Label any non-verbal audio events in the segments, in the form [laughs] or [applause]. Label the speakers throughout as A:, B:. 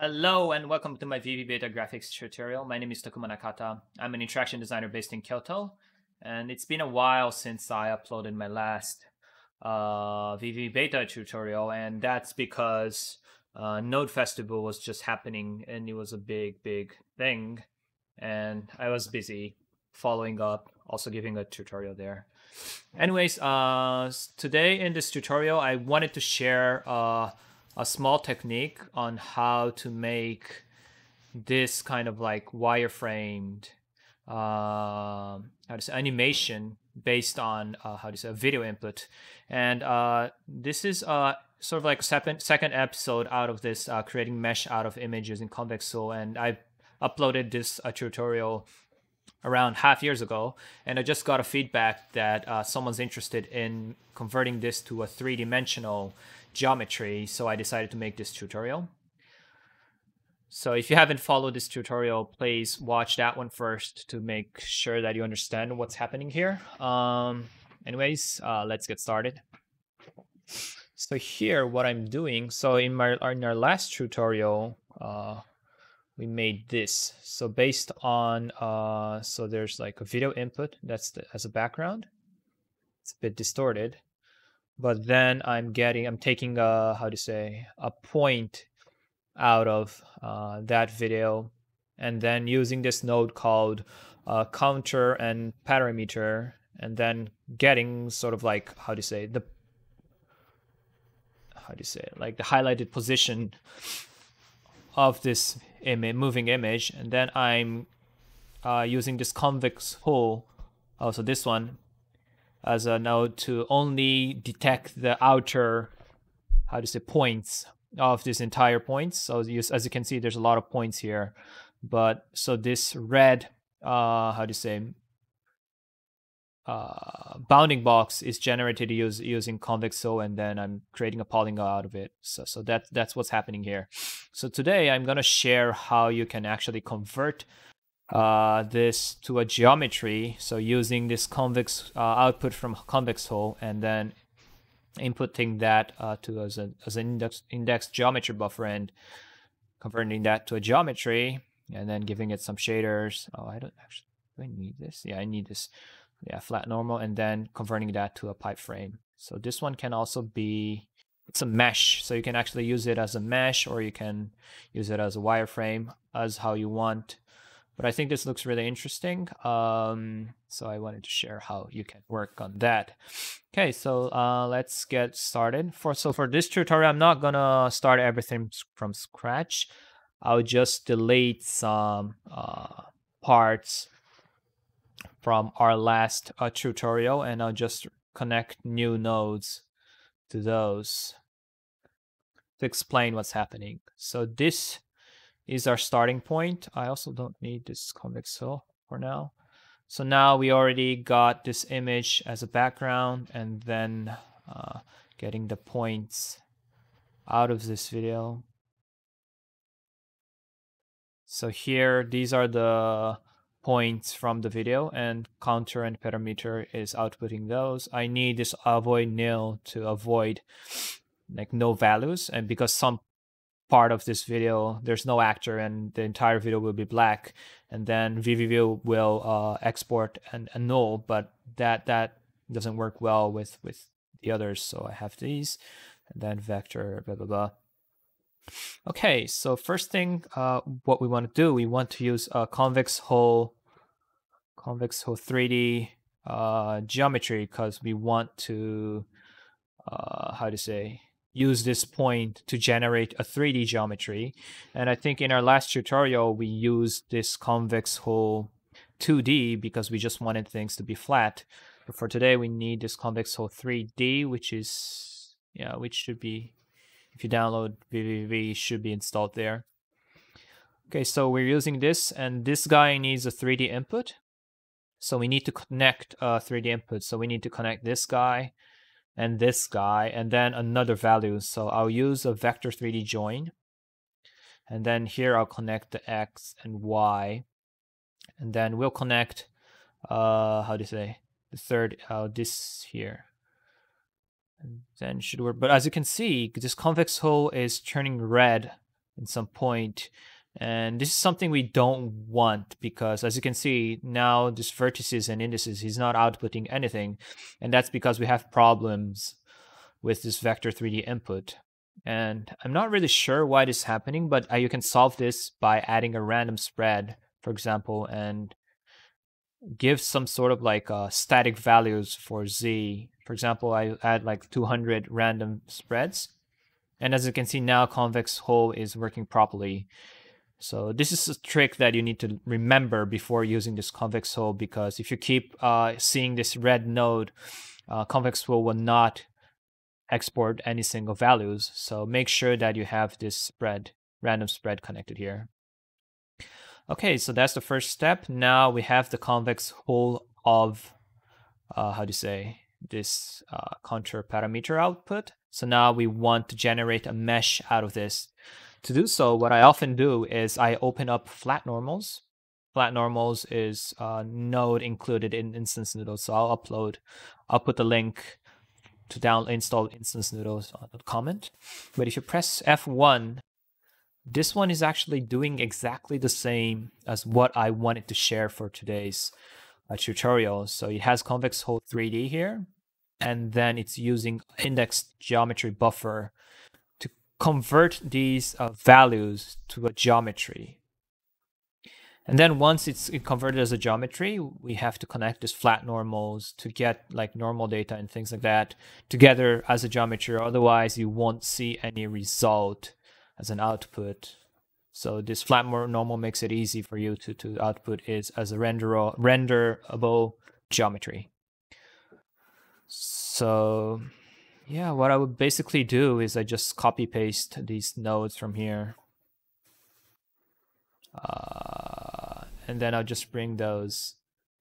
A: Hello and welcome to my vvvv Beta graphics tutorial. My name is Takuma Nakata. I'm an interaction designer based in Kyoto and it's been a while since I uploaded my last uh, vvvv Beta tutorial and that's because uh, Node Festival was just happening and it was a big, big thing and I was busy following up, also giving a tutorial there. Anyways, uh, today in this tutorial I wanted to share uh, a small technique on how to make this kind of like wireframed uh, how to say animation based on uh, how to say video input, and uh, this is uh, sort of like second second episode out of this uh, creating mesh out of images in Convex Hull, and I uploaded this uh, tutorial around half years ago, and I just got a feedback that uh, someone's interested in converting this to a three dimensional geometry, so I decided to make this tutorial. So if you haven't followed this tutorial, please watch that one first to make sure that you understand what's happening here. Um, anyways, uh, let's get started. So here, what I'm doing, so in, my, in our last tutorial, uh, we made this. So based on, uh, so there's like a video input that's the, as a background. It's a bit distorted but then I'm getting, I'm taking a, how to say, a point out of uh, that video and then using this node called uh, contour and parameter and then getting sort of like, how to say, the, how do you say, it? like the highlighted position of this image, moving image. And then I'm uh, using this convex hull, also this one, as a node to only detect the outer, how to say, points of this entire points. So you, as you can see, there's a lot of points here. But so this red, uh, how to say, uh, bounding box is generated use, using Convex Hull, and then I'm creating a polygon out of it. So, so that, that's what's happening here. So today I'm going to share how you can actually convert uh, this to a geometry. So using this convex uh, output from Convex Hull and then inputting that uh, to as, a, as an index, index geometry buffer and converting that to a geometry and then giving it some shaders. Oh, I don't actually, do I need this? Yeah, I need this. Yeah, flat normal and then converting that to a pipe frame. So this one can also be, it's a mesh. So you can actually use it as a mesh or you can use it as a wireframe as how you want. But I think this looks really interesting. Um, so I wanted to share how you can work on that. Okay, so uh, let's get started. For So for this tutorial, I'm not gonna start everything from scratch. I'll just delete some uh, parts from our last uh, tutorial and I'll just connect new nodes to those to explain what's happening. So this is our starting point. I also don't need this Convex Hull for now. So now we already got this image as a background and then uh, getting the points out of this video. So here, these are the points from the video and contour and parameter is outputting those. I need this avoid nil to avoid like no values and because some part of this video. There's no actor and the entire video will be black. And then vvvv will uh, export and annul but that that doesn't work well with with the others. So I have these and then vector blah blah blah. Okay so first thing uh, what we want to do we want to use a convex hull convex hull 3d uh, geometry because we want to uh, how to say use this point to generate a 3D geometry. And I think in our last tutorial, we used this convex hull 2D because we just wanted things to be flat. But for today, we need this convex hull 3D, which is, yeah, which should be, if you download vvvv, should be installed there. Okay, so we're using this, and this guy needs a 3D input. So we need to connect uh, a 3D input. So we need to connect this guy and this guy, and then another value. So I'll use a vector 3D join. And then here I'll connect the X and Y. And then we'll connect, uh, how do you say, the third, uh, this here. And then should work. But as you can see, this convex hull is turning red in some point. And this is something we don't want because as you can see now this vertices and indices, he's not outputting anything. And that's because we have problems with this vector 3D input. And I'm not really sure why this is happening, but uh, you can solve this by adding a random spread, for example, and give some sort of like uh, static values for z. For example, I add like 200 random spreads. And as you can see now, convex hull is working properly. So this is a trick that you need to remember before using this convex hull because if you keep uh, seeing this red node, uh, convex hull will not export any single values. So make sure that you have this spread, random spread connected here. Okay, so that's the first step. Now we have the convex hull of, uh, how do you say, this uh, contour parameter output. So now we want to generate a mesh out of this. To do so, what I often do is I open up flat normals. Flat normals is a node included in instance noodles. So I'll upload, I'll put the link to down install instance noodles on the comment. But if you press F1, this one is actually doing exactly the same as what I wanted to share for today's uh, tutorial. So it has convex hull 3D here, and then it's using index geometry buffer convert these uh, values to a geometry. And then once it's converted as a geometry, we have to connect these flat normals to get like normal data and things like that together as a geometry. Otherwise, you won't see any result as an output. So this flat normal makes it easy for you to, to output is as a render renderable geometry. So yeah, what I would basically do is I just copy paste these nodes from here. Uh, and then I'll just bring those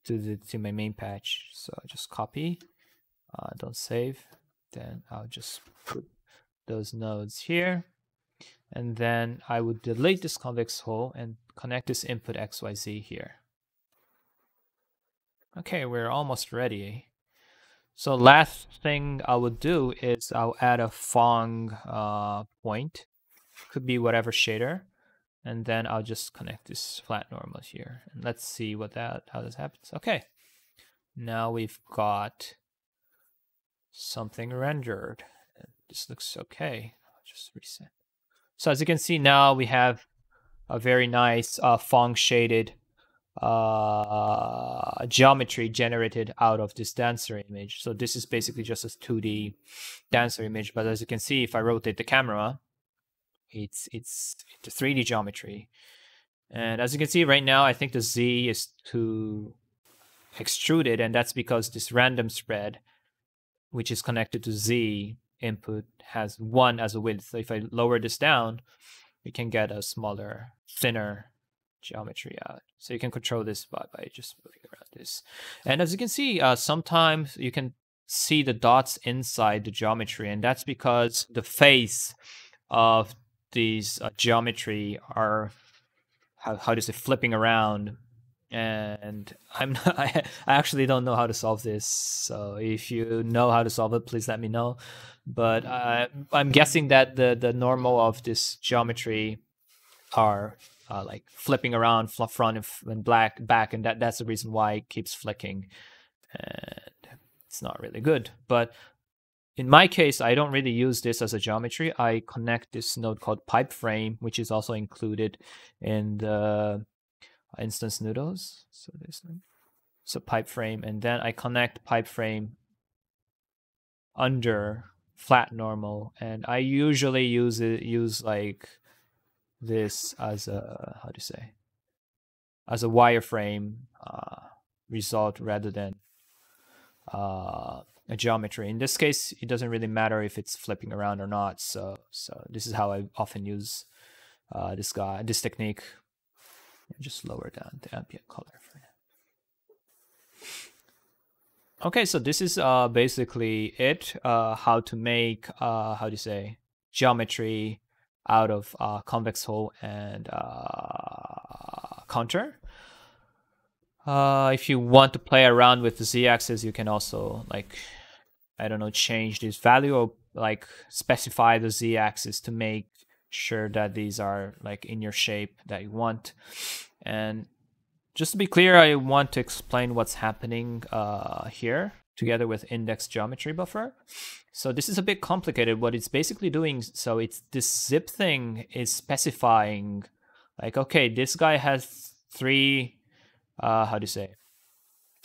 A: to the to my main patch. So I just copy, uh, don't save. Then I'll just put those nodes here, and then I would delete this convex hull and connect this input XYZ here. Okay, we're almost ready. So last thing I would do is I'll add a Phong uh, point. Could be whatever shader and then I'll just connect this flat normal here. And let's see what that how this happens. Okay, now we've got something rendered. This looks okay. I'll just reset. So as you can see now, we have a very nice uh, Phong shaded uh, geometry generated out of this dancer image. So this is basically just a 2D dancer image. But as you can see, if I rotate the camera, it's it's it's 3D geometry. And as you can see right now, I think the Z is too extruded, and that's because this random spread, which is connected to Z input, has one as a width. So if I lower this down, we can get a smaller, thinner geometry out. So you can control this by, by just moving around this. And as you can see, uh, sometimes you can see the dots inside the geometry, and that's because the face of these uh, geometry are how how does it flipping around and i'm not, [laughs] I, I actually don't know how to solve this so if you know how to solve it please let me know but uh, i'm guessing that the the normal of this geometry are uh, like flipping around front and black back and that that's the reason why it keeps flicking and it's not really good but in my case, I don't really use this as a geometry. I connect this node called pipe frame, which is also included in the instance noodles. So this. So pipe frame, and then I connect pipe frame under flat normal, and I usually use it use like this as a how do you say as a wireframe uh, result rather than uh, a geometry. In this case, it doesn't really matter if it's flipping around or not. So, so this is how I often use uh, this guy, this technique. Just lower down the ambient color for now. Okay, so this is uh, basically it. Uh, how to make uh, how do you say geometry out of uh, convex hull and uh, contour. Uh, if you want to play around with the z-axis, you can also like I don't know, change this value or like specify the z-axis to make sure that these are like in your shape that you want. And just to be clear, I want to explain what's happening uh, here together with index geometry buffer. So this is a bit complicated. What it's basically doing, so it's this zip thing is specifying like, okay, this guy has three, uh, how do you say,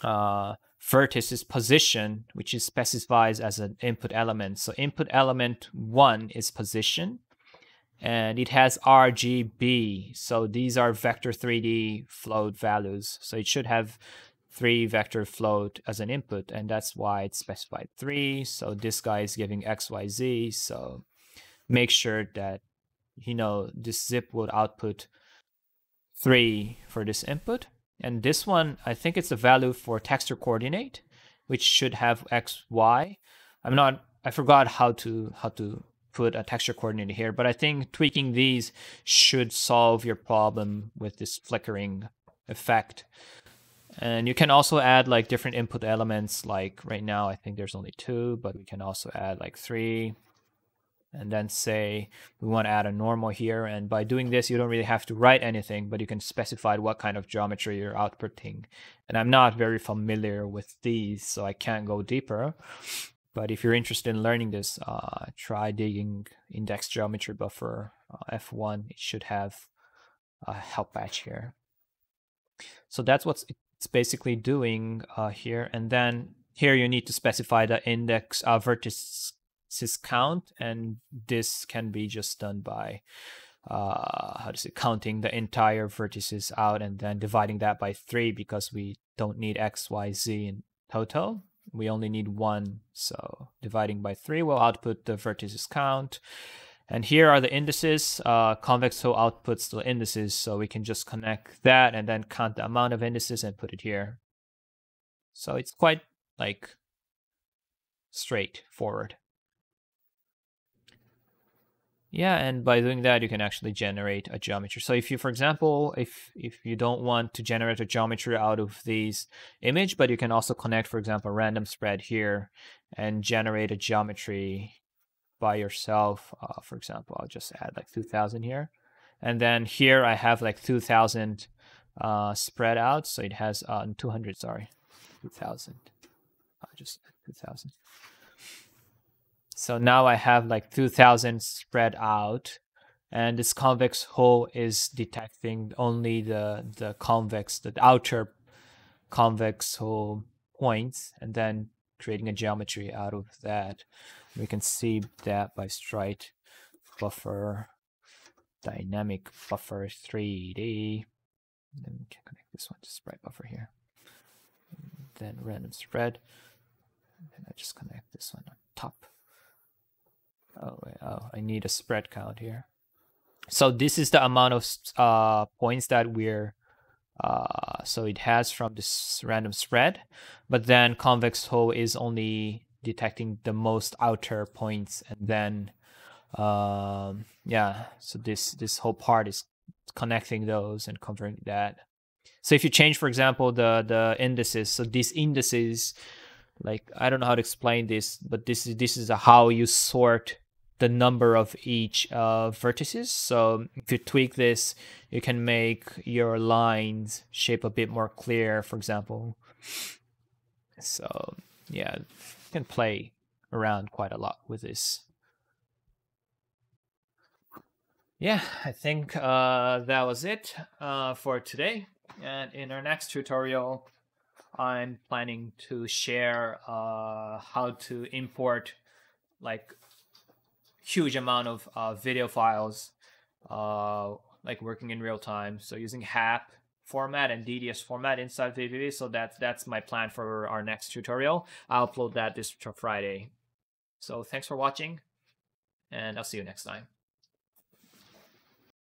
A: uh, vertices position, which is specified as an input element. So input element one is position and it has RGB. So these are vector 3D float values. So it should have three vector float as an input and that's why it's specified three. So this guy is giving XYZ. So make sure that, you know, this zip would output three for this input. And this one, I think it's a value for texture coordinate, which should have X, Y. I'm not, I forgot how to, how to put a texture coordinate here, but I think tweaking these should solve your problem with this flickering effect. And you can also add like different input elements. Like right now, I think there's only two, but we can also add like three and then say we want to add a normal here. And by doing this, you don't really have to write anything, but you can specify what kind of geometry you're outputting. And I'm not very familiar with these, so I can't go deeper. But if you're interested in learning this, uh, try digging index geometry buffer uh, F1. It should have a help patch here. So that's what it's basically doing uh, here. And then here you need to specify the index uh, vertex count, and this can be just done by uh, how to say counting the entire vertices out and then dividing that by three because we don't need x, y, z in total. We only need one, so dividing by three will output the vertices count. And here are the indices. Uh, Convex outputs the indices, so we can just connect that and then count the amount of indices and put it here. So it's quite like straightforward. Yeah, and by doing that, you can actually generate a geometry. So if you, for example, if if you don't want to generate a geometry out of these image, but you can also connect, for example, a random spread here and generate a geometry by yourself. Uh, for example, I'll just add like 2000 here. And then here I have like 2000 uh, spread out. So it has uh, 200, sorry, 2000. I'll just add 2000. So now I have like 2000 spread out and this convex hull is detecting only the, the convex, the outer convex hull points and then creating a geometry out of that. We can see that by stride buffer, dynamic buffer 3D. Then we can connect this one to sprite buffer here. then random spread. And I just connect this one on top. Oh, wait, oh, I need a spread count here. So this is the amount of uh, points that we're, uh, so it has from this random spread, but then convex hull is only detecting the most outer points and then, um, yeah, so this, this whole part is connecting those and converting that. So if you change, for example, the, the indices, so these indices, like, I don't know how to explain this, but this is, this is how you sort the number of each uh, vertices. So if you tweak this, you can make your lines shape a bit more clear, for example. So yeah, can play around quite a lot with this. Yeah, I think uh, that was it uh, for today. And in our next tutorial, I'm planning to share uh, how to import like huge amount of uh, video files, uh, like working in real time. So using HAP format and DDS format inside vvvv. So that's that's my plan for our next tutorial. I'll upload that this Friday. So thanks for watching, and I'll see you next time.